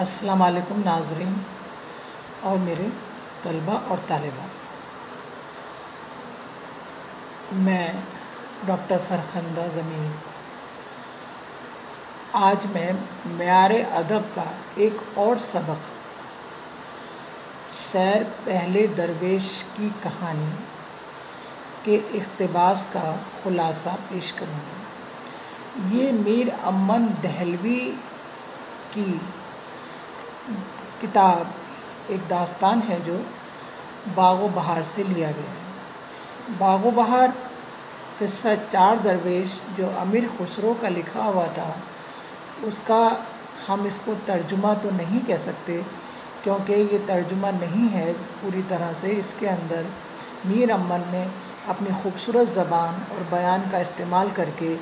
अस्सलाम वालेकुम नाजरीन और मेरे तलबा और तालिबा। मैं डॉक्टर फ़रखंदा ज़मीन। आज मैं मैार अदब का एक और सबक, सैर पहले दरवेश की कहानी के इक़्तबास का ख़ुलासा पेश करूँगी। ये मीर अमन दहलवी की किताब एक दास्तान है जो बागो बहार से लिया गया है। बागो बहार किस्सा चार दरवेश जो अमीर खुसरो का लिखा हुआ था, उसका हम इसको तर्जुमा तो नहीं कह सकते, क्योंकि ये तर्जुमा नहीं है पूरी तरह से। इसके अंदर मीर अमन ने अपनी खूबसूरत ज़बान और बयान का इस्तेमाल करके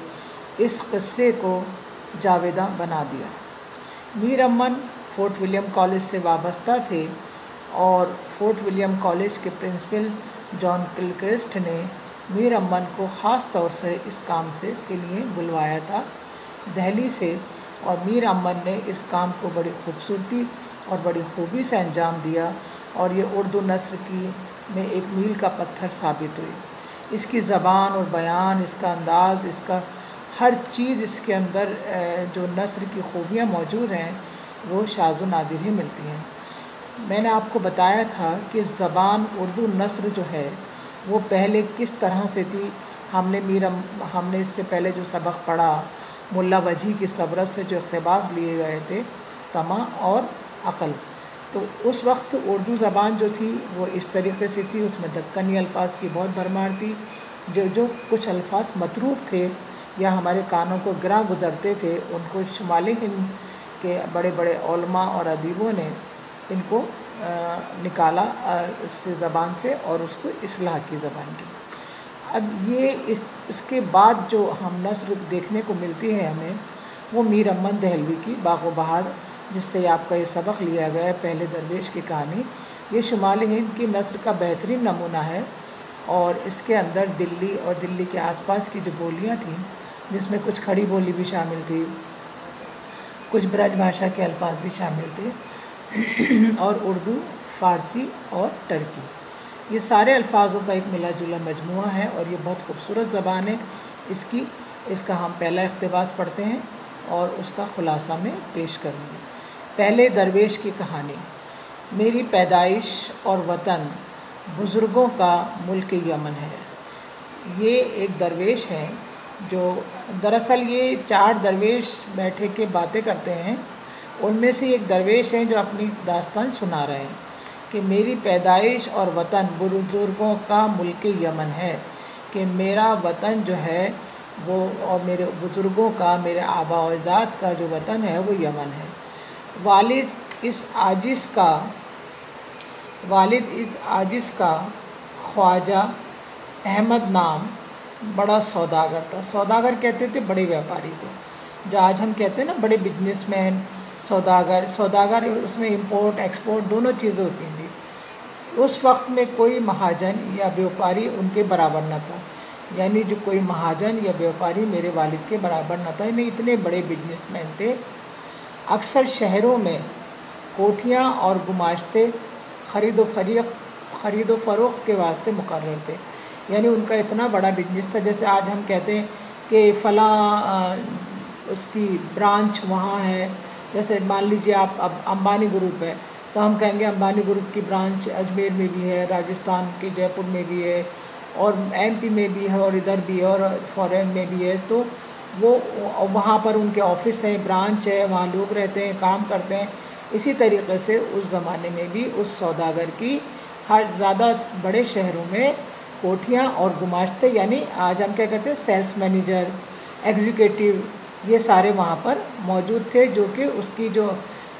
इस क़स्से को जावेदा बना दिया। Mir Aman Fort William college से वाबस्ता थे और फ़ोर्ट विलियम कॉलेज के प्रिंसिपल जॉन किलक्रिस्ट ने मीर अमन को ख़ास तौर से इस काम से के लिए बुलवाया था दहली से और मीर अमन ने इस काम को बड़ी खूबसूरती और बड़ी खूबी से अंजाम दिया और ये उर्दू नस्र की में एक मील का पत्थर साबित हुई इसकी ज़बान और बयान, इसका अंदाज़, इसका हर चीज़ इसके अंदर जो नस्र की खूबियाँ मौजूद हैं वो शाज नादिर ही मिलती हैं। मैंने आपको बताया था कि ज़बान उर्दू नसर जो है, वो पहले किस तरह से थी? हमने मीर, हमने इससे पहले जो सबक पढ़ा, मुल्ला वजी की सबरत से जो इकतबास लिए गए थे, तमा और अक़ल। तो उस वक्त उर्दू ज़बान जो थी, वो इस तरीके से थी, उसमें दक्कनी अल्फाज की बहुत भरमार थी, जो जो कुछ अल्फाज मतरूब थे या हमारे कानों को गिरा गुजरते थे, उनको शुमाली हिंद के बड़े बड़े ओलमा और अदीबों ने इनको निकाला इस ज़बान से और उसको इसलाह की ज़बान की अब ये इस, इसके बाद जो हम नसर देखने को मिलती है हमें, वो मीर अमन दहलवी की बागो बहार, जिससे आपका ये सबक लिया गया है, पहले दरवेश की कहानी। ये शुमाली हिंद की नसर का बेहतरीन नमूना है और इसके अंदर दिल्ली और दिल्ली के आसपास की जो बोलियाँ थीं, जिसमें कुछ खड़ी बोली भी शामिल थी। कुछ ब्रज भाषा के अल्फाज भी शामिल थे। और उर्दू, फ़ारसी और टर्की। ये सारे अल्फाजों का एक मिला जुला मजमू है और ये बहुत खूबसूरत ज़बान है। इसकी, इसका हम पहला इकतबास पढ़ते हैं और उसका ख़ुलासा में पेश करूँगी। पहले दरवेश की कहानी। मेरी पैदाइश और वतन बुज़ुर्गों का मुल्क यमन है। ये एक दरवेश है जो दरअसल ये चार दरवेश बैठे के बातें करते हैं, उनमें से एक दरवेश हैं जो अपनी दास्तान सुना रहे हैं कि मेरी पैदाइश और वतन बुज़ुर्गों का मुल्क यमन है, कि मेरा वतन जो है वो और मेरे बुज़ुर्गों का, मेरे आबा अजदाद का जो वतन है वो यमन है। वालिद इस आजिज़ का, वालिद इस आजिज़ का ख्वाजा अहमद नाम बड़ा सौदागर था। सौदागर कहते थे बड़े व्यापारी को जो आज हम कहते हैं ना, बड़े बिजनेसमैन सौदागर। सौदागर उसमें इंपोर्ट एक्सपोर्ट दोनों चीज़ें होती थी। उस वक्त में कोई महाजन या व्यापारी उनके बराबर न था। यानी जो कोई महाजन या व्यापारी मेरे वालिद के बराबर न था। यानी इतने बड़े बिजनेसमैन थे। अक्सर शहरों में कोठियाँ और गुमाश्ते ख़रीद फरीक ख़रीद फ़रोख्त के वास्ते मुकर थे। यानी उनका इतना बड़ा बिज़नेस था। जैसे आज हम कहते हैं कि फ़ला उसकी ब्रांच वहाँ है। जैसे मान लीजिए आप, अब अंबानी ग्रुप है तो हम कहेंगे अंबानी ग्रुप की ब्रांच अजमेर में भी है, राजस्थान के जयपुर में भी है, और एमपी में भी है, और इधर भी है, और फॉरेन में भी है। तो वो, वहाँ पर उनके ऑफ़िस हैं ब्रांच है, वहाँ लोग रहते हैं, काम करते हैं। इसी तरीके से उस ज़माने में भी उस सौदागर की, हर, ज़्यादा बड़े शहरों में कोठियाँ और गुमाश्ते, यानी आज हम क्या कहते हैं सेल्स मैनेजर एग्जीक्यूटिव ये सारे वहाँ पर मौजूद थे जो कि उसकी जो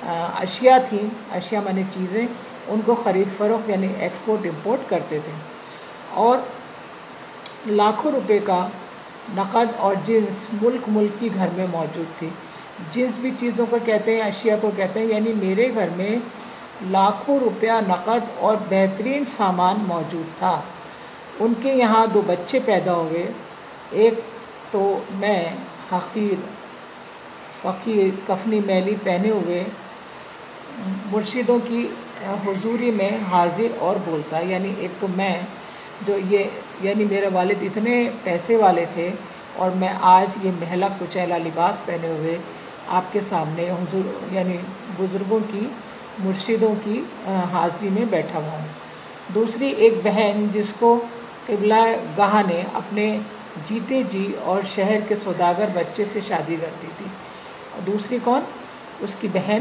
अशिया थी, अशिया माने चीज़ें, उनको ख़रीद फ़रोख्त, यानी एक्सपोर्ट इंपोर्ट करते थे। और लाखों रुपए का नकद और जिन्स मुल्क मुल्क की घर में मौजूद थी। जिन्स भी चीज़ों को कहते हैं, अशिया को कहते हैं, यानी मेरे घर में लाखों रुपया नकद और बेहतरीन सामान मौजूद था। उनके यहाँ दो बच्चे पैदा हुए। एक तो मैं हकीर फ़कीर कफनी मैली पहने हुए, मुर्शिदों की हजूरी में हाजिर और बोलता। यानी एक तो मैं, जो ये, यानी मेरे वालिद इतने पैसे वाले थे और मैं आज ये महला कुचैला लिबास पहने हुए आपके सामने हुजूर, यानी बुज़ुर्गों की, मुर्शिदों की हाज़िरी में बैठा हुआ हूँ। दूसरी एक बहन जिसको किबला गाह ने अपने जीते जी और शहर के सौदागर बच्चे से शादी कर दी थी। और दूसरी कौन? उसकी बहन।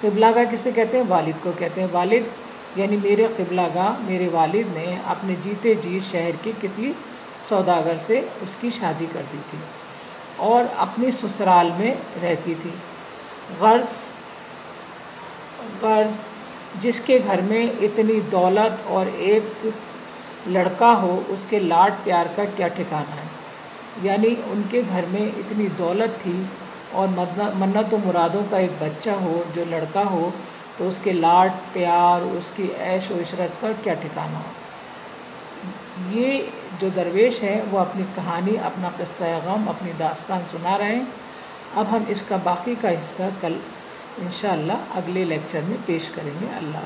किबलागा किसे कहते हैं? वालिद को कहते हैं। वालिद यानी मेरे किबलागा मेरे वालिद ने अपने जीते जी शहर के किसी सौदागर से उसकी शादी कर दी थी और अपनी ससुराल में रहती थी। गर्ज गर्ज जिसके घर में इतनी दौलत और एक लड़का हो, उसके लाड प्यार का क्या ठिकाना है? यानी उनके घर में इतनी दौलत थी और मन्नत व मुरादों का एक बच्चा हो, जो लड़का हो तो उसके लाड प्यार, उसकी ऐश व इशरत का क्या ठिकाना हो? ये जो दरवेश है, वो अपनी कहानी, अपना क़स्सा गम अपनी दास्तान सुना रहे हैं। अब हम इसका बाकी का हिस्सा कल इन अगले लेक्चर में पेश करेंगे। अल्लाह